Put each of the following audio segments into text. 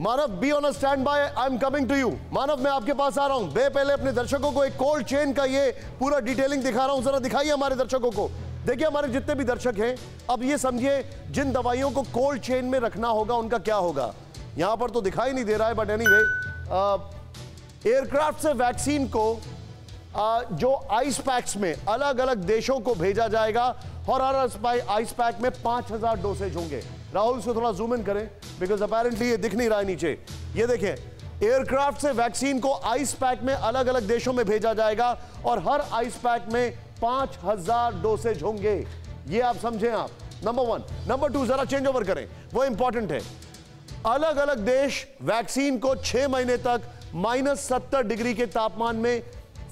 Manav be on standby I am coming to you Manav मैं आपके पास आ रहा हूँ। बे पहले अपने दर्शकों को एक कोल्ड चेन का ये पूरा डिटेलिंग दिखा रहा हूँ। जरा दिखाइए हमारे दर्शकों को। देखिए हमारे जितने भी दर्शक हैं अब ये समझिए जिन दवाइयों को कोल्ड चेन में रखना होगा उनका क्या होगा? यहाँ पर तो दिखाई नहीं दे रहा है बट एनी एयरक्राफ्ट से वैक्सीन को आ, जो आइस पैक्स में अलग अलग देशों को भेजा जाएगा और हर आइस पैक में पाँच डोसेज होंगे। राहुल से थोड़ा जूम इन करें बिकॉज़ अपेरेंटली ये दिख नहीं रहा है नीचे। ये देखें एयरक्राफ्ट से वैक्सीन को आइस पैक में अलग अलग देशों में भेजा जाएगा और हर आइस पैक में पाँच हज़ार डोसेज होंगे। ये आप समझें आप। नंबर वन नंबर टू जरा चेंज ओवर करें। वो इंपॉर्टेंट है। अलग अलग देश वैक्सीन को छह महीने तक माइनस सत्तर डिग्री के तापमान में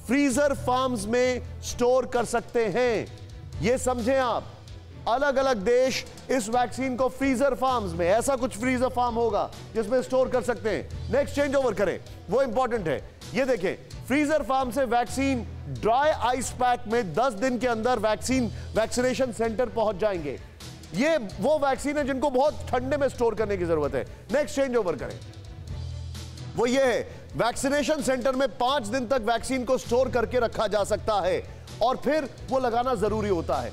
फ्रीजर फार्म्स में स्टोर कर सकते हैं। यह समझें आप। अलग अलग देश इस वैक्सीन को फ्रीजर फार्म्स में, ऐसा कुछ फ्रीजर फार्म होगा जिसमें स्टोर कर सकते हैं। नेक्स्ट चेंज ओवर करें, वो इंपॉर्टेंट है। ये देखें फ्रीजर फार्म से वैक्सीन ड्राई आइस पैक में 10 दिन के अंदर वैक्सीन वैक्सीनेशन सेंटर पहुँच जाएँगे। ये, वो वैक्सीन है जिनको बहुत ठंडे में स्टोर करने की ज़रूरत है। नेक्स्ट चेंज ओवर करें। वो ये है वैक्सीनेशन सेंटर में पाँच दिन तक वैक्सीन को स्टोर करके रखा जा सकता है और फिर वो लगाना ज़रूरी होता है।